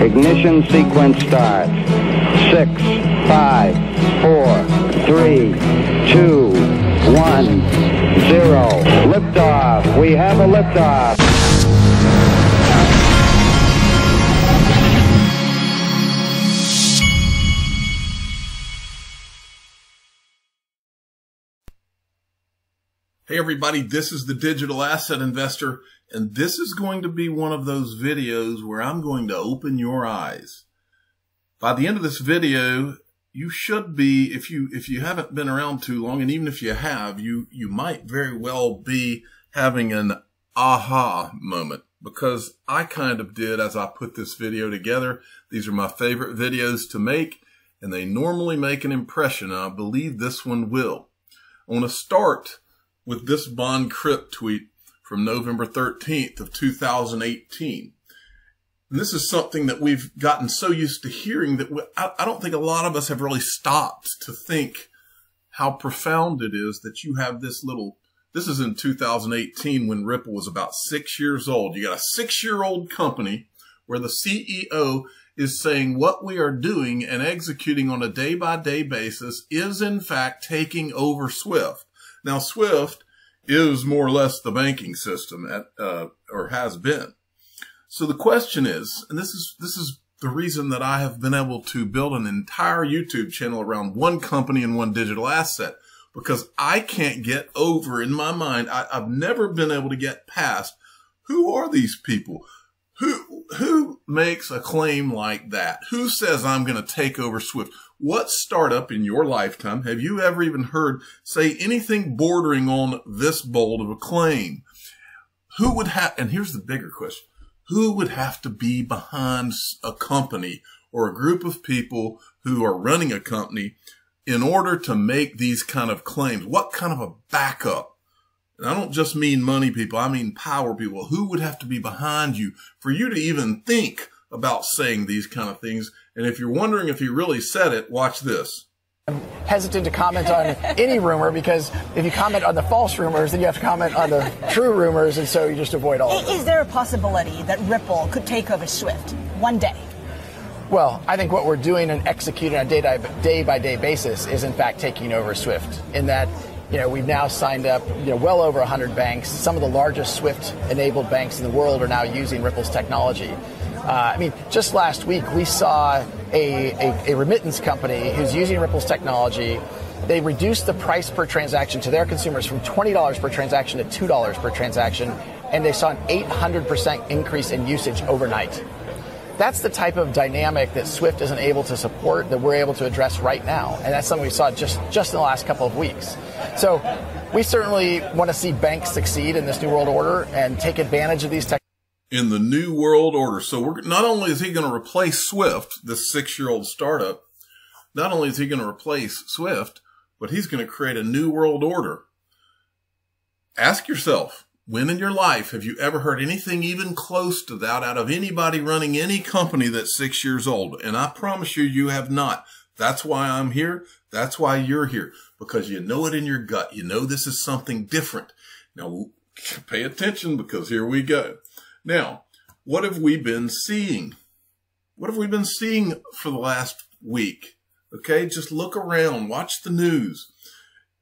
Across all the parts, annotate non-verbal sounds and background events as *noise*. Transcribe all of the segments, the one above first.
Ignition sequence start. Six, five, four, three, two, one, zero. Liftoff. We have a liftoff. Hey everybody, this is the Digital Asset Investor, and this is going to be one of those videos where I'm going to open your eyes. By the end of this video, you should be, if you, if you haven't been around too long, and even if you have, you, you might very well be having an aha moment because I kind of did as I put this video together. These are my favorite videos to make and they normally make an impression. I believe this one will. I want to start with this Bond Crypt tweet from November 13th of 2018. And this is something that we've gotten so used to hearing that we, I, I don't think a lot of us have really stopped to think how profound it is that you have this little, this is in 2018 when Ripple was about six years old. You got a six year old company where the CEO is saying what we are doing and executing on a day by day basis is in fact taking over Swift. Now, Swift is more or less the banking system at, uh, or has been. So the question is, and this is, this is the reason that I have been able to build an entire YouTube channel around one company and one digital asset because I can't get over in my mind. I, I've never been able to get past who are these people? Who, who makes a claim like that? Who says I'm going to take over Swift? What startup in your lifetime have you ever even heard say anything bordering on this bold of a claim? Who would have, and here's the bigger question. Who would have to be behind a company or a group of people who are running a company in order to make these kind of claims? What kind of a backup? And I don't just mean money people. I mean power people. Who would have to be behind you for you to even think about saying these kind of things. And if you're wondering if he really said it, watch this. I'm hesitant to comment on *laughs* any rumor because if you comment on the false rumors, then you have to comment on the true rumors, and so you just avoid all. Is there a possibility that Ripple could take over Swift one day? Well, I think what we're doing and executing on a day by day basis is, in fact, taking over Swift. In that, you know, we've now signed up, you know, well over 100 banks. Some of the largest Swift-enabled banks in the world are now using Ripple's technology. Uh, I mean, just last week we saw a, a, a remittance company who's using Ripple's technology. They reduced the price per transaction to their consumers from $20 per transaction to $2 per transaction, and they saw an 800% increase in usage overnight. That's the type of dynamic that Swift isn't able to support that we're able to address right now. And that's something we saw just, just in the last couple of weeks. So we certainly want to see banks succeed in this new world order and take advantage of these technologies in the new world order. So we're, not only is he going to replace Swift, this six year old startup, not only is he going to replace Swift, but he's going to create a new world order. Ask yourself, when in your life have you ever heard anything even close to that out of anybody running any company that's six years old? And I promise you, you have not. That's why I'm here. That's why you're here because you know it in your gut. You know this is something different. Now pay attention because here we go. Now, what have we been seeing? What have we been seeing for the last week? Okay, just look around, watch the news.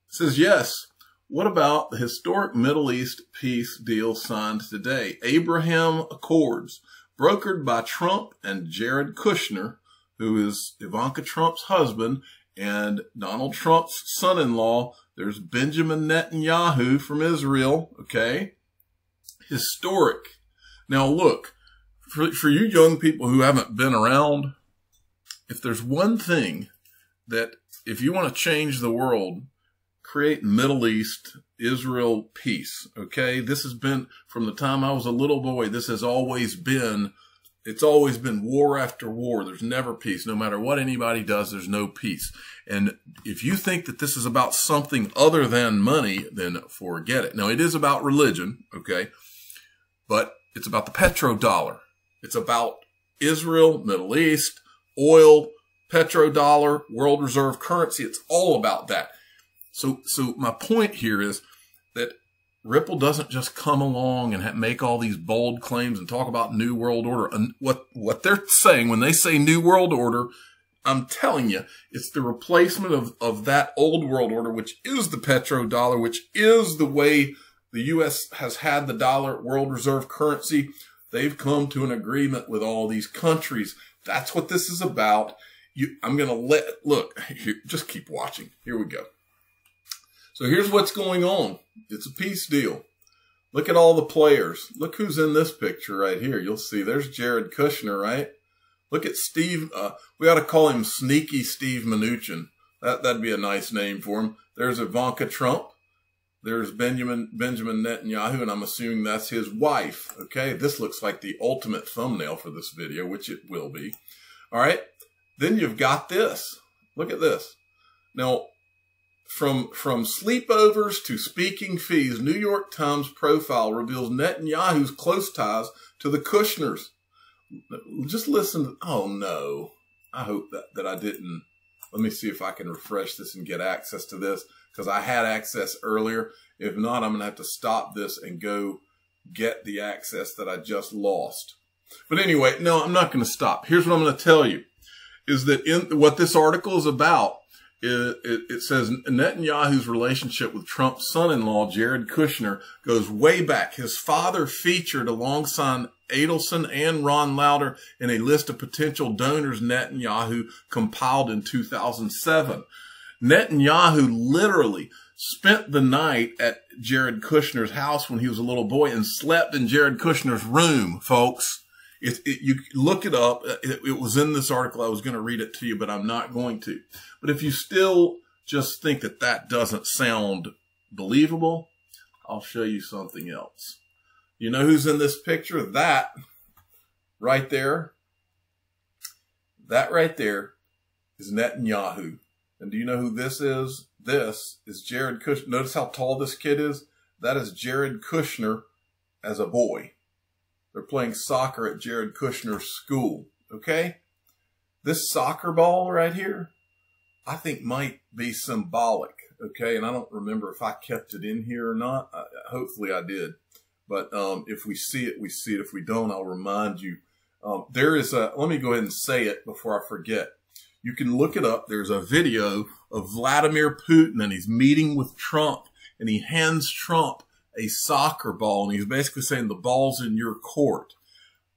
It says, yes, what about the historic Middle East peace deal signed today? Abraham Accords, brokered by Trump and Jared Kushner, who is Ivanka Trump's husband and Donald Trump's son-in-law. There's Benjamin Netanyahu from Israel. Okay. Historic now, look, for, for you young people who haven't been around, if there's one thing that if you want to change the world, create Middle East, Israel peace. Okay. This has been from the time I was a little boy. This has always been, it's always been war after war. There's never peace. No matter what anybody does, there's no peace. And if you think that this is about something other than money, then forget it. Now it is about religion. Okay. But it's about the petrodollar. It's about Israel, Middle East, oil, petrodollar, world reserve currency. It's all about that. So, so my point here is that Ripple doesn't just come along and make all these bold claims and talk about new world order. And what, what they're saying when they say new world order, I'm telling you, it's the replacement of, of that old world order, which is the petrodollar, which is the way the U.S. has had the dollar world reserve currency. They've come to an agreement with all these countries. That's what this is about. You, I'm going to let, look, here, just keep watching. Here we go. So here's what's going on. It's a peace deal. Look at all the players. Look who's in this picture right here. You'll see there's Jared Kushner, right? Look at Steve. Uh, we ought to call him Sneaky Steve Mnuchin. That, that'd be a nice name for him. There's Ivanka Trump. There's Benjamin, Benjamin Netanyahu, and I'm assuming that's his wife. Okay. This looks like the ultimate thumbnail for this video, which it will be. All right. Then you've got this. Look at this. Now, from, from sleepovers to speaking fees, New York Times profile reveals Netanyahu's close ties to the Kushners. Just listen. To, oh no. I hope that, that I didn't. Let me see if I can refresh this and get access to this because I had access earlier. If not, I'm going to have to stop this and go get the access that I just lost. But anyway, no, I'm not going to stop. Here's what I'm going to tell you is that in what this article is about it, it, it, says Netanyahu's relationship with Trump's son-in-law, Jared Kushner, goes way back. His father featured alongside Adelson and Ron Lauder in a list of potential donors Netanyahu compiled in 2007. Netanyahu literally spent the night at Jared Kushner's house when he was a little boy and slept in Jared Kushner's room, folks. It, it, you look it up. It, it was in this article. I was going to read it to you, but I'm not going to. But if you still just think that that doesn't sound believable, I'll show you something else. You know who's in this picture? That right there. That right there is Netanyahu. And do you know who this is? This is Jared Kushner. Notice how tall this kid is? That is Jared Kushner as a boy. They're playing soccer at Jared Kushner's school. Okay? This soccer ball right here, I think might be symbolic. Okay? And I don't remember if I kept it in here or not. I, hopefully I did. But um, if we see it, we see it. If we don't, I'll remind you. Um, there is a, let me go ahead and say it before I forget. You can look it up. There's a video of Vladimir Putin and he's meeting with Trump and he hands Trump a soccer ball, and he's basically saying the ball's in your court.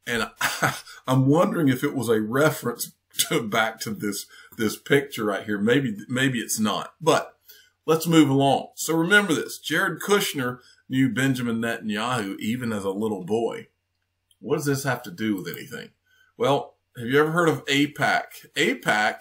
And *laughs* I, am wondering if it was a reference to back to this this picture right here. Maybe maybe it's not, but let's move along. So remember this: Jared Kushner knew Benjamin Netanyahu even as a little boy. What does this have to do with anything? Well, have you ever heard of AIPAC? AIPAC,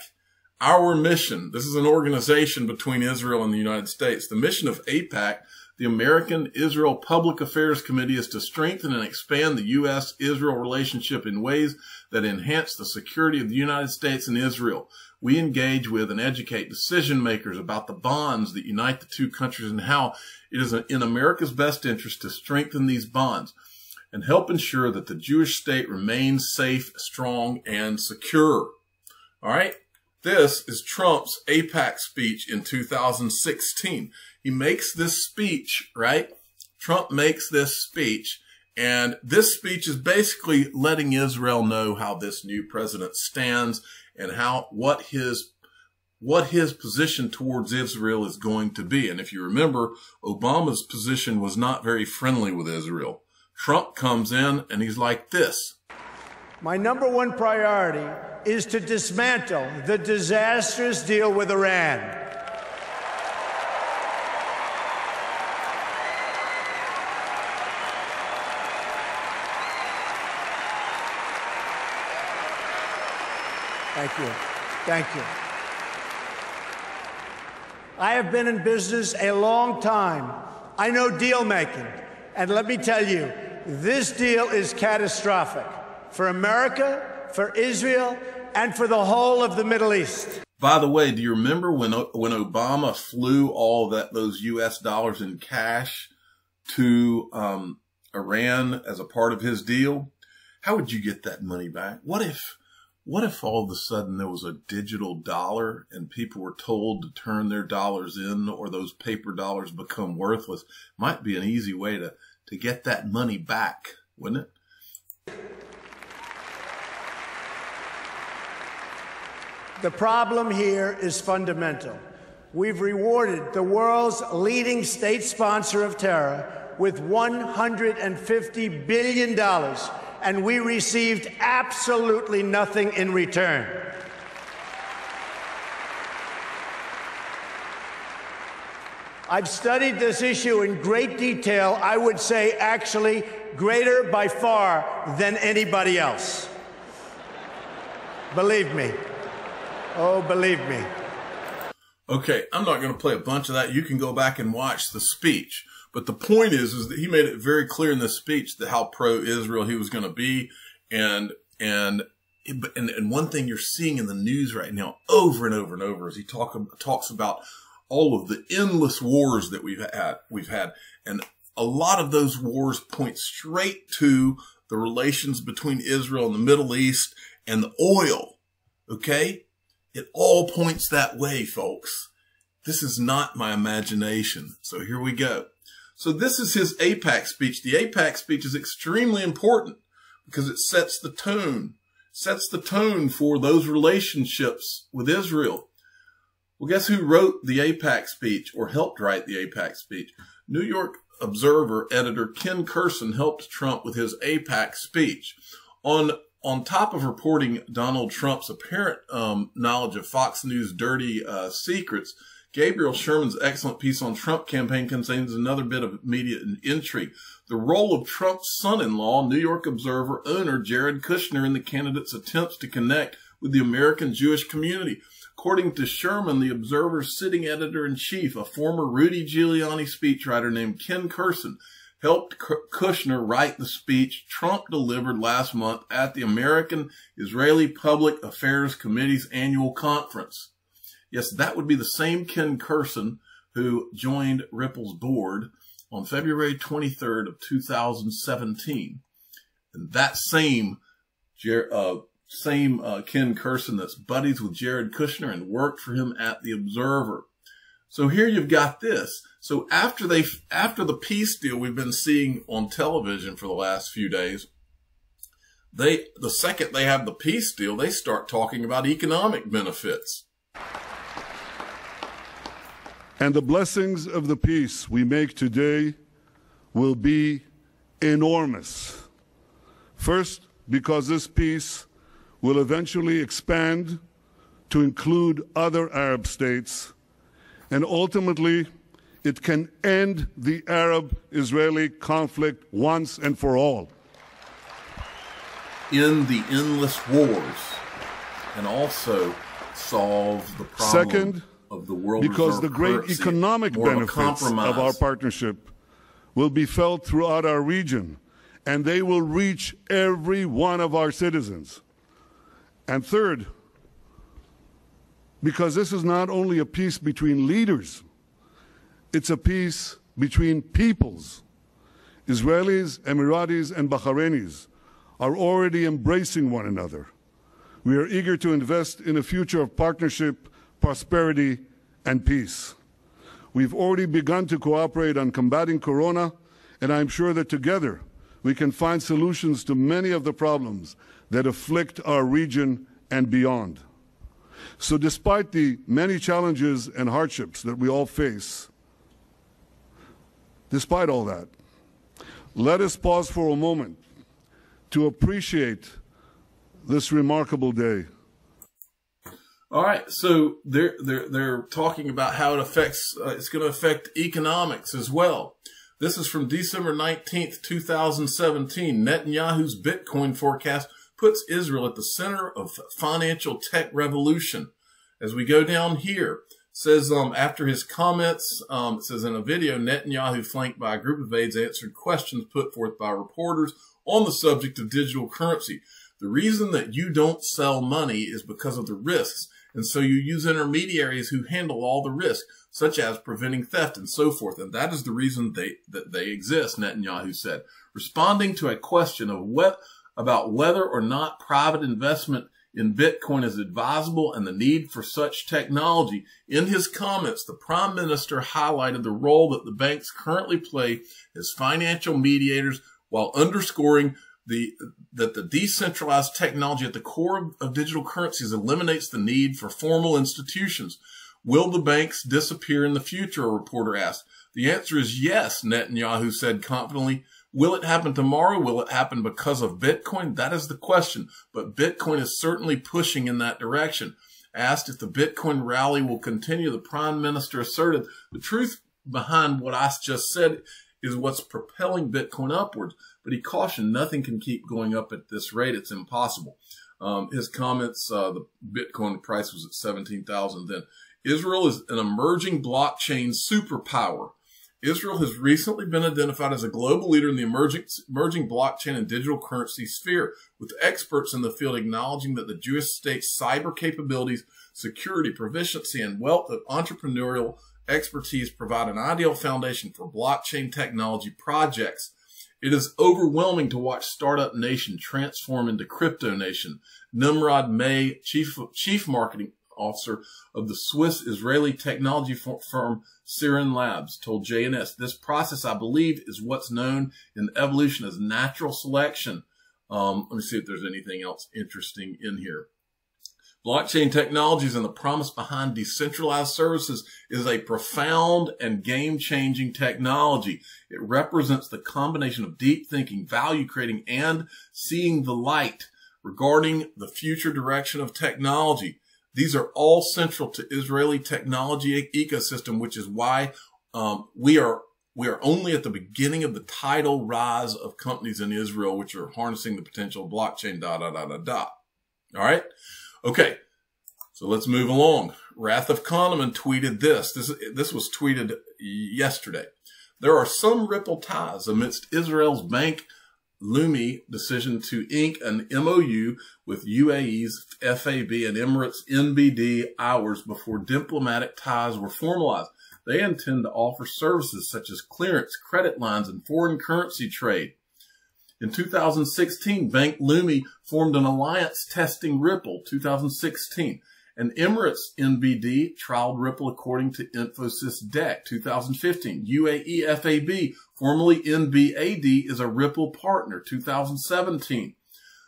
our mission. This is an organization between Israel and the United States. The mission of AIPAC the American Israel Public Affairs Committee is to strengthen and expand the U.S. Israel relationship in ways that enhance the security of the United States and Israel. We engage with and educate decision makers about the bonds that unite the two countries and how it is in America's best interest to strengthen these bonds and help ensure that the Jewish state remains safe, strong, and secure. All right. This is Trump's AIPAC speech in 2016 he makes this speech, right? Trump makes this speech. And this speech is basically letting Israel know how this new president stands and how, what his, what his position towards Israel is going to be. And if you remember, Obama's position was not very friendly with Israel. Trump comes in and he's like this. My number one priority is to dismantle the disastrous deal with Iran. Thank you. Thank you. I have been in business a long time. I know deal making. And let me tell you, this deal is catastrophic for America, for Israel, and for the whole of the Middle East. By the way, do you remember when when Obama flew all that those U.S. dollars in cash to um, Iran as a part of his deal? How would you get that money back? What if What if all of a sudden there was a digital dollar and people were told to turn their dollars in or those paper dollars become worthless? Might be an easy way to, to get that money back, wouldn't it? The problem here is fundamental. We've rewarded the world's leading state sponsor of terror with $150 billion and we received absolutely nothing in return. I've studied this issue in great detail, I would say actually greater by far than anybody else. Believe me. Oh, believe me. Okay, I'm not going to play a bunch of that. You can go back and watch the speech. But the point is, is that he made it very clear in this speech that how pro-Israel he was going to be. And, and, and, and one thing you're seeing in the news right now over and over and over is he talk, talks about all of the endless wars that we've had, we've had. And a lot of those wars point straight to the relations between Israel and the Middle East and the oil. Okay. It all points that way, folks. This is not my imagination. So here we go. So this is his AIPAC speech. The AIPAC speech is extremely important because it sets the tone, sets the tone for those relationships with Israel. Well, guess who wrote the AIPAC speech or helped write the AIPAC speech? New York Observer editor Ken Kurson helped Trump with his AIPAC speech. On on top of reporting Donald Trump's apparent um, knowledge of Fox News' dirty uh, secrets, Gabriel Sherman's excellent piece on Trump campaign contains another bit of media intrigue. The role of Trump's son-in-law, New York Observer owner Jared Kushner in the candidate's attempts to connect with the American Jewish community. According to Sherman, the Observer's sitting editor-in-chief, a former Rudy Giuliani speechwriter named Ken Kurson, helped Kushner write the speech Trump delivered last month at the American Israeli Public Affairs Committee's annual conference. Yes, that would be the same Ken Kurson who joined Ripple's board on February 23rd of 2017. And that same, uh, same uh, Ken Kurson that's buddies with Jared Kushner and worked for him at the Observer. So here you've got this. So after they, after the peace deal we've been seeing on television for the last few days, they, the second they have the peace deal, they start talking about economic benefits. And the blessings of the peace we make today will be enormous. First, because this peace will eventually expand to include other Arab states, and ultimately, it can end the Arab Israeli conflict once and for all. End the endless wars, and also solve the problem. Second, of the world because the great economic benefits of, of our partnership will be felt throughout our region and they will reach every one of our citizens. And third, because this is not only a peace between leaders, it's a peace between peoples. Israelis, Emiratis, and Bahrainis are already embracing one another. We are eager to invest in a future of partnership prosperity, and peace. We've already begun to cooperate on combating corona, and I'm sure that together we can find solutions to many of the problems that afflict our region and beyond. So despite the many challenges and hardships that we all face, despite all that, let us pause for a moment to appreciate this remarkable day. All right, so they're they're they're talking about how it affects. Uh, it's going to affect economics as well. This is from December nineteenth, two thousand seventeen. Netanyahu's Bitcoin forecast puts Israel at the center of financial tech revolution. As we go down here, says um, after his comments, um, it says in a video, Netanyahu, flanked by a group of aides, answered questions put forth by reporters on the subject of digital currency. The reason that you don't sell money is because of the risks and so you use intermediaries who handle all the risk, such as preventing theft and so forth. And that is the reason they, that they exist, Netanyahu said. Responding to a question of what, about whether or not private investment in Bitcoin is advisable and the need for such technology. In his comments, the prime minister highlighted the role that the banks currently play as financial mediators while underscoring the, that the decentralized technology at the core of, digital currencies eliminates the need for formal institutions. Will the banks disappear in the future? A reporter asked. The answer is yes, Netanyahu said confidently. Will it happen tomorrow? Will it happen because of Bitcoin? That is the question. But Bitcoin is certainly pushing in that direction. Asked if the Bitcoin rally will continue, the prime minister asserted the truth behind what I just said is what's propelling Bitcoin upwards. But he cautioned nothing can keep going up at this rate. It's impossible. Um, his comments, uh, the Bitcoin price was at 17,000 then. Israel is an emerging blockchain superpower. Israel has recently been identified as a global leader in the emerging, emerging blockchain and digital currency sphere, with experts in the field acknowledging that the Jewish state's cyber capabilities, security, proficiency, and wealth of entrepreneurial expertise provide an ideal foundation for blockchain technology projects. It is overwhelming to watch Startup Nation transform into Crypto Nation. Nimrod May, chief, chief marketing officer of the Swiss Israeli technology firm Sirin Labs, told JNS, this process, I believe, is what's known in evolution as natural selection. Um, let me see if there's anything else interesting in here. Blockchain technologies and the promise behind decentralized services is a profound and game changing technology. It represents the combination of deep thinking, value creating, and seeing the light regarding the future direction of technology. These are all central to Israeli technology ecosystem, which is why um, we are we are only at the beginning of the tidal rise of companies in Israel, which are harnessing the potential of blockchain. Da da da da da. All right, okay. So let's move along. Wrath of Kahneman tweeted this. This this was tweeted yesterday. There are some Ripple ties amidst Israel's bank Leumi decision to ink an MOU with UAE's FAB and Emirates NBD hours before diplomatic ties were formalized. They intend to offer services such as clearance, credit lines, and foreign currency trade. In 2016, Bank Leumi formed an alliance testing Ripple 2016 and Emirates NBD trialed Ripple according to Infosys DEC 2015. UAE FAB, formerly NBAD, is a Ripple partner 2017.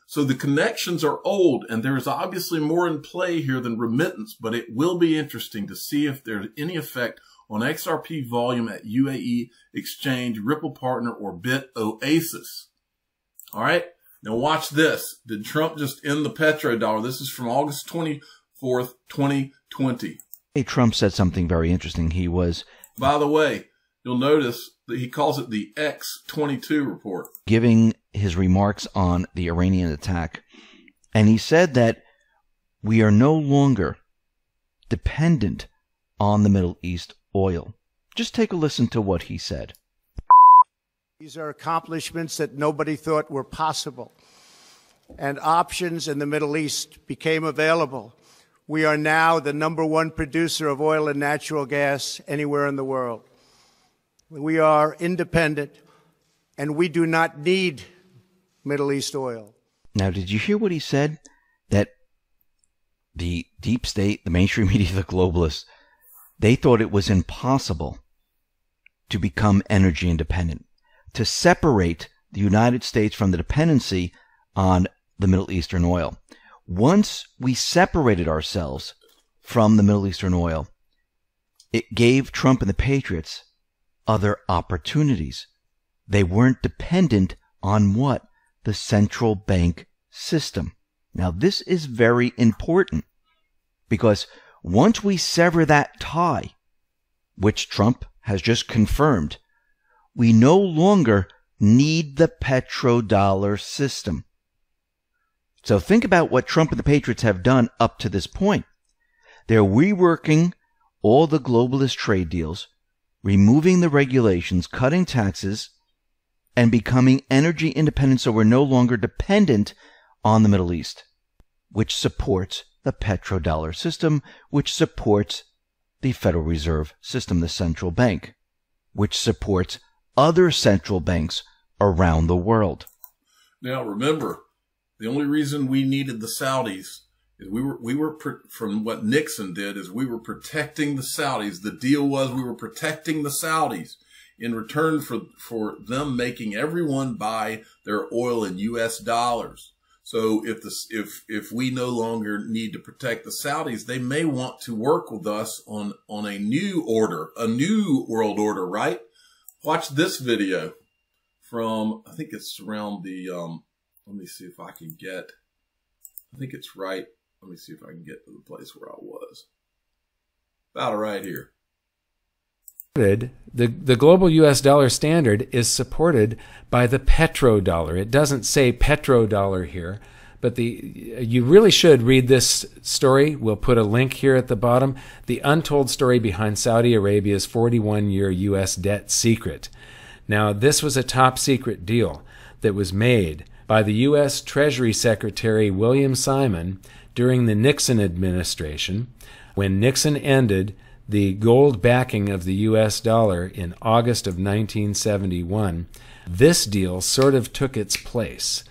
So the connections are old and there is obviously more in play here than remittance, but it will be interesting to see if there's any effect on XRP volume at UAE Exchange, Ripple Partner, or Bit Oasis. All right. Now watch this. Did Trump just end the petrodollar? This is from August 20, 4th, 2020. Hey, Trump said something very interesting. He was. By the way, you'll notice that he calls it the X22 report. Giving his remarks on the Iranian attack. And he said that we are no longer dependent on the Middle East oil. Just take a listen to what he said. These are accomplishments that nobody thought were possible. And options in the Middle East became available we are now the number one producer of oil and natural gas anywhere in the world. We are independent and we do not need Middle East oil. Now, did you hear what he said? That the deep state, the mainstream media, the globalists, they thought it was impossible to become energy independent, to separate the United States from the dependency on the Middle Eastern oil. Once we separated ourselves from the Middle Eastern oil, it gave Trump and the Patriots other opportunities. They weren't dependent on what? The central bank system. Now, this is very important because once we sever that tie, which Trump has just confirmed, we no longer need the petrodollar system. So think about what Trump and the Patriots have done up to this point. They're reworking all the globalist trade deals, removing the regulations, cutting taxes, and becoming energy independent so we're no longer dependent on the Middle East, which supports the petrodollar system, which supports the Federal Reserve System, the central bank, which supports other central banks around the world. Now remember, the only reason we needed the Saudis is we were we were from what Nixon did is we were protecting the Saudis. The deal was we were protecting the Saudis in return for for them making everyone buy their oil in U.S. dollars. So if the if if we no longer need to protect the Saudis, they may want to work with us on on a new order, a new world order, right? Watch this video from I think it's around the um. Let me see if I can get. I think it's right let me see if I can get to the place where I was. About right here. The, the global US dollar standard is supported by the petrodollar. It doesn't say petrodollar here, but the you really should read this story. We'll put a link here at the bottom. The untold story behind Saudi Arabia's 41 year US debt secret. Now, this was a top secret deal that was made by the US Treasury Secretary William Simon during the Nixon administration, when Nixon ended the gold backing of the US dollar in August of 1971, this deal sort of took its place.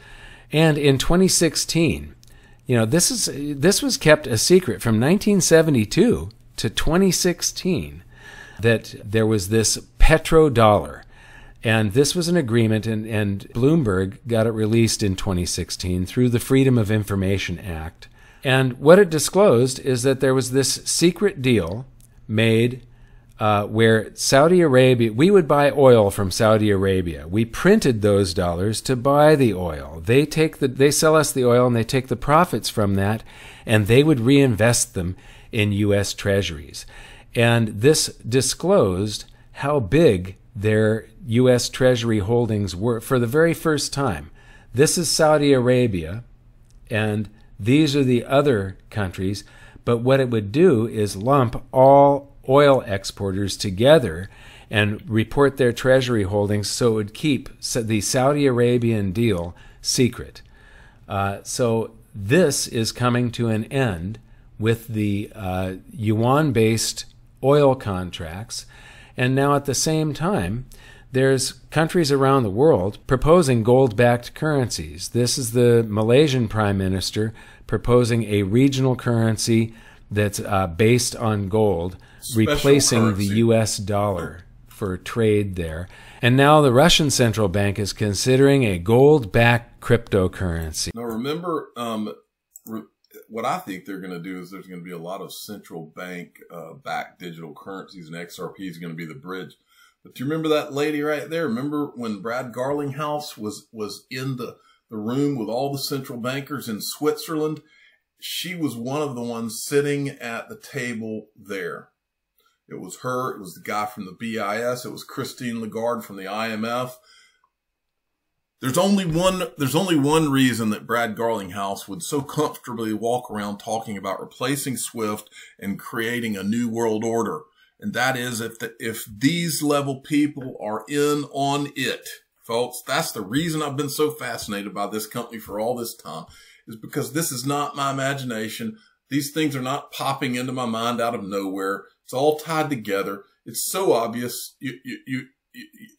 And in 2016, you know, this is this was kept a secret from 1972 to 2016 that there was this petrodollar. And this was an agreement, and, and Bloomberg got it released in 2016 through the Freedom of Information Act. And what it disclosed is that there was this secret deal made uh, where Saudi Arabia, we would buy oil from Saudi Arabia. We printed those dollars to buy the oil. They take the, they sell us the oil and they take the profits from that, and they would reinvest them in U.S. treasuries. And this disclosed how big their U.S. Treasury holdings were for the very first time. This is Saudi Arabia, and these are the other countries. But what it would do is lump all oil exporters together and report their treasury holdings so it would keep the Saudi Arabian deal secret. Uh, so this is coming to an end with the uh, yuan based oil contracts. And now at the same time, there's countries around the world proposing gold backed currencies. This is the Malaysian prime minister proposing a regional currency that's uh, based on gold, Special replacing currency. the US dollar for trade there. And now the Russian central bank is considering a gold backed cryptocurrency. Now, remember, um, re- what I think they're going to do is there's going to be a lot of central bank uh, backed digital currencies, and XRP is going to be the bridge but do you remember that lady right there? Remember when Brad Garlinghouse was, was in the, the room with all the central bankers in Switzerland? She was one of the ones sitting at the table there. It was her. It was the guy from the BIS. It was Christine Lagarde from the IMF. There's only one, there's only one reason that Brad Garlinghouse would so comfortably walk around talking about replacing SWIFT and creating a new world order. And that is if the, if these level people are in on it, folks, that's the reason I've been so fascinated by this company for all this time is because this is not my imagination. These things are not popping into my mind out of nowhere. It's all tied together. It's so obvious. You, you, you,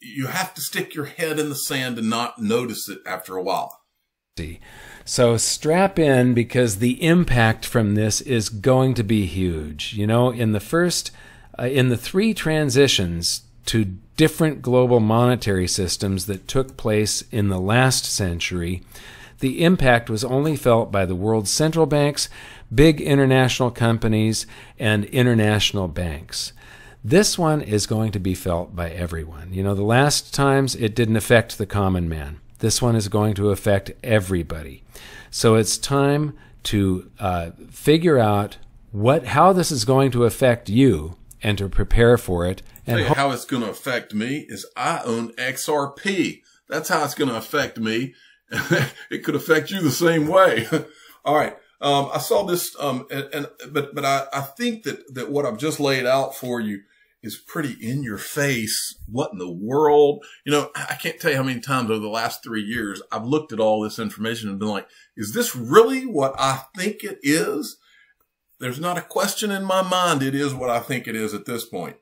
you have to stick your head in the sand and not notice it after a while. So strap in because the impact from this is going to be huge. You know, in the first uh, in the three transitions to different global monetary systems that took place in the last century, the impact was only felt by the world's central banks, big international companies, and international banks. This one is going to be felt by everyone. You know, the last times it didn't affect the common man. This one is going to affect everybody. So it's time to uh, figure out what how this is going to affect you and to prepare for it. And ho- how it's going to affect me is I own XRP. That's how it's going to affect me. *laughs* it could affect you the same way. *laughs* All right. Um, I saw this, um, and, and, but, but I, I think that, that what I've just laid out for you is pretty in your face. What in the world? You know, I can't tell you how many times over the last three years I've looked at all this information and been like, is this really what I think it is? There's not a question in my mind. It is what I think it is at this point.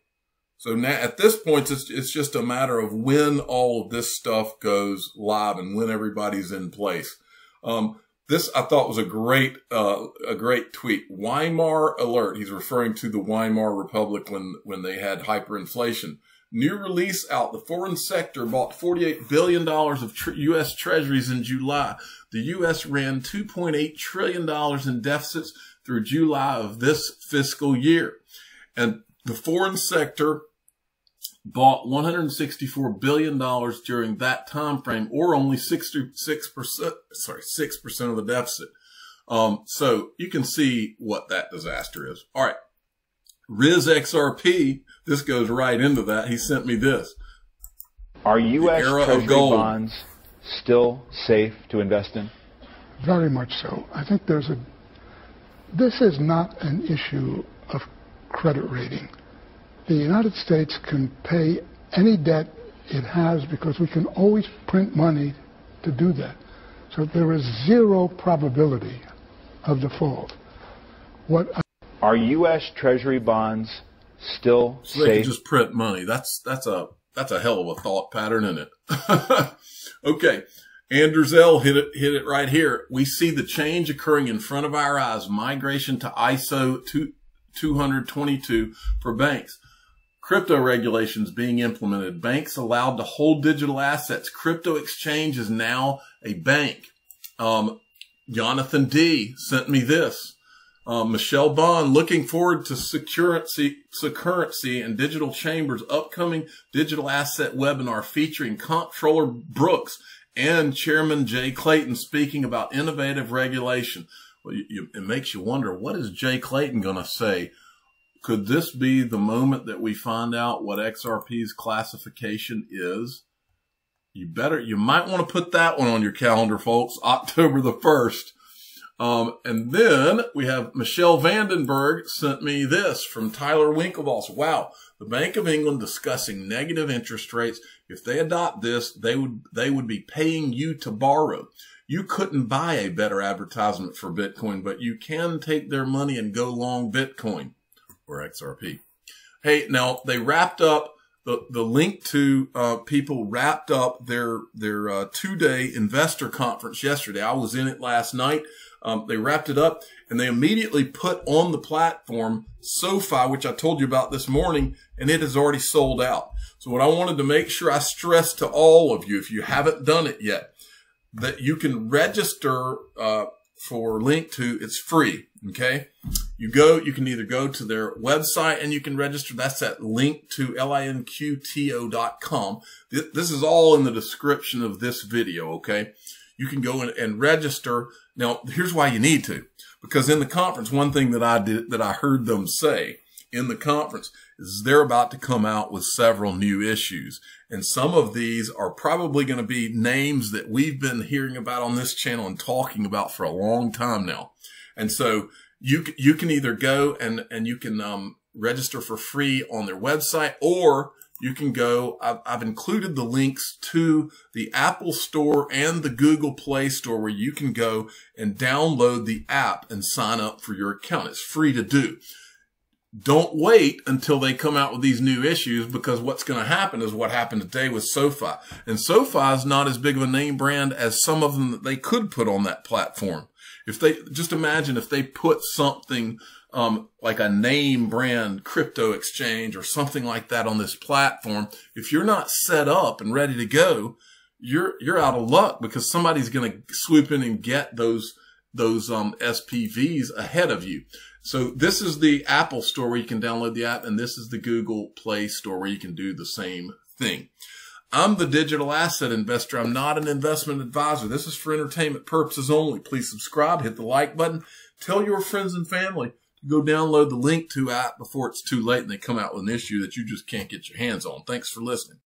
So now at this point, it's, it's just a matter of when all of this stuff goes live and when everybody's in place. Um, this I thought was a great, uh, a great tweet. Weimar alert. He's referring to the Weimar Republic when, when they had hyperinflation. New release out. The foreign sector bought $48 billion of tr- U.S. treasuries in July. The U.S. ran $2.8 trillion in deficits through July of this fiscal year. And the foreign sector bought $164 billion during that time frame, or only 66%, sorry, 6% of the deficit. Um, so you can see what that disaster is. All right. Riz XRP, this goes right into that. He sent me this. Are U.S. Treasury bonds still safe to invest in? Very much so. I think there's a, this is not an issue of credit rating the United States can pay any debt it has because we can always print money to do that. So there is zero probability of default. What are U.S. Treasury bonds still so They can just print money. That's that's a that's a hell of a thought pattern, isn't it? *laughs* okay. Anders L hit it, hit it right here. We see the change occurring in front of our eyes. Migration to ISO 222 for banks. Crypto regulations being implemented. Banks allowed to hold digital assets. Crypto exchange is now a bank. Um, Jonathan D sent me this. Um, Michelle Bond looking forward to Securrency, Securrency and Digital Chambers upcoming digital asset webinar featuring Comptroller Brooks and Chairman Jay Clayton speaking about innovative regulation. Well, you, you, it makes you wonder, what is Jay Clayton going to say could this be the moment that we find out what XRP's classification is? You better, you might want to put that one on your calendar, folks. *laughs* October the 1st. Um, and then we have Michelle Vandenberg sent me this from Tyler Winklevoss. Wow. The Bank of England discussing negative interest rates. If they adopt this, they would, they would be paying you to borrow. You couldn't buy a better advertisement for Bitcoin, but you can take their money and go long Bitcoin or XRP. Hey, now they wrapped up the, the Linqto uh, people wrapped up their their uh, two day investor conference yesterday. I was in it last night. Um, they wrapped it up and they immediately put on the platform SoFi, which I told you about this morning, and it has already sold out. So what I wanted to make sure I stress to all of you, if you haven't done it yet, that you can register uh, for Linqto. It's free. Okay. You go, you can either go to their website and you can register. That's at Linqto linqto.com. This is all in the description of this video. Okay. You can go and, register. Now, here's why you need to, because in the conference, one thing that I did, that I heard them say in the conference is they're about to come out with several new issues. And some of these are probably going to be names that we've been hearing about on this channel and talking about for a long time now. And so you, you can either go and, and you can, um, register for free on their website or you can go, I've, I've, included the links to the Apple store and the Google Play store where you can go and download the app and sign up for your account. It's free to do don't wait until they come out with these new issues because what's going to happen is what happened today with SoFi. And SoFi is not as big of a name brand as some of them that they could put on that platform. If they just imagine if they put something um, like a name brand crypto exchange or something like that on this platform, if you're not set up and ready to go, you're you're out of luck because somebody's going to swoop in and get those those um, SPVs ahead of you. So this is the Apple store where you can download the app, and this is the Google Play store where you can do the same thing. I'm the digital asset investor. I'm not an investment advisor. This is for entertainment purposes only. Please subscribe, hit the like button, tell your friends and family go download the Linqto app before it's too late and they come out with an issue that you just can't get your hands on. Thanks for listening.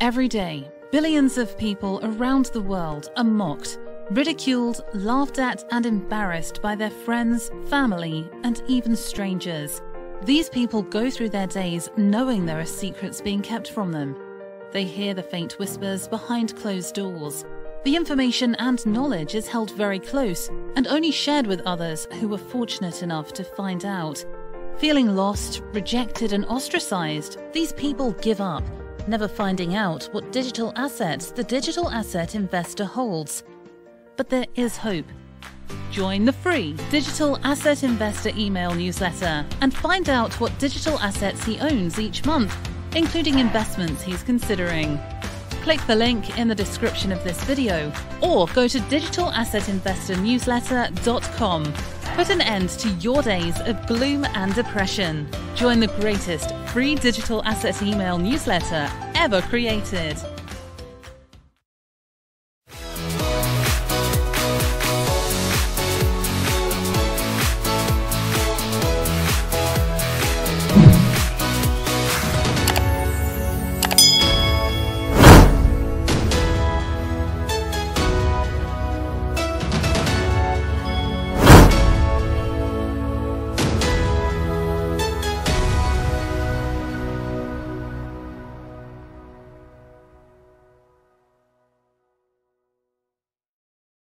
Every day, billions of people around the world are mocked ridiculed, laughed at, and embarrassed by their friends, family, and even strangers. These people go through their days knowing there are secrets being kept from them. They hear the faint whispers behind closed doors. The information and knowledge is held very close and only shared with others who were fortunate enough to find out. Feeling lost, rejected, and ostracized, these people give up, never finding out what digital assets the digital asset investor holds. But there is hope. Join the free Digital Asset Investor email newsletter and find out what digital assets he owns each month, including investments he's considering. Click the link in the description of this video or go to digitalassetinvestornewsletter.com. Put an end to your days of gloom and depression. Join the greatest free digital asset email newsletter ever created.